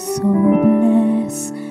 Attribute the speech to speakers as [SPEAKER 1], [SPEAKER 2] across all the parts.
[SPEAKER 1] so blessed.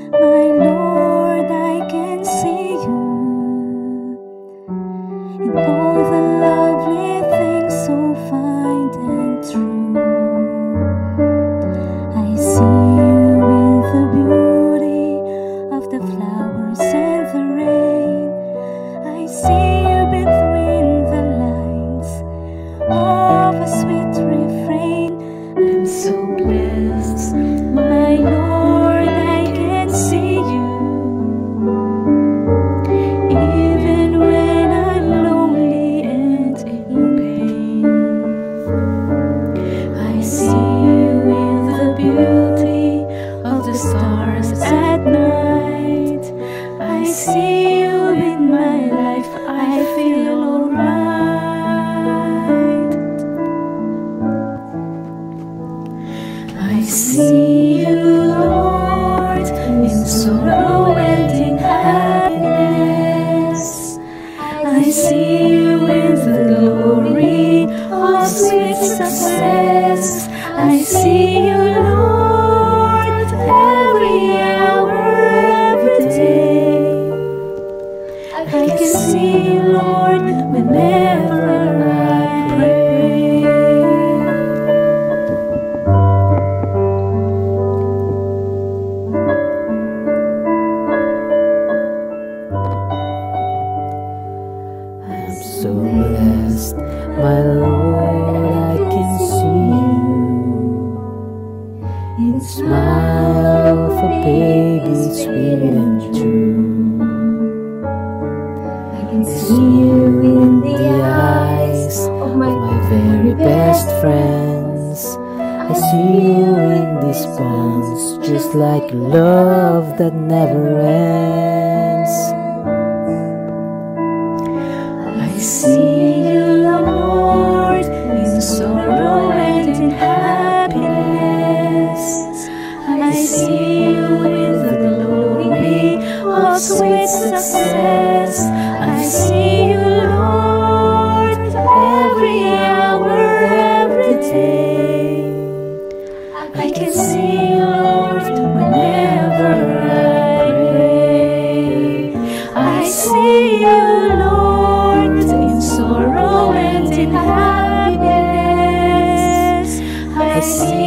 [SPEAKER 1] Stars at night. I see you in my life, I feel alright. I see you, Lord, in sorrow and in happiness. I see you in the glory of sweet success. I see you, can see you, Lord, whenever I pray.
[SPEAKER 2] I'm so blessed, my Lord, I can see you. In smile a baby, sweet
[SPEAKER 1] can
[SPEAKER 2] See you in the eyes of my very best friends. I see you in these bonds, just like love that never ends.
[SPEAKER 1] Sweet success. I see you, Lord, every hour, every day. I can see you, Lord, whenever I pray. I see you, Lord, in sorrow and in happiness. I see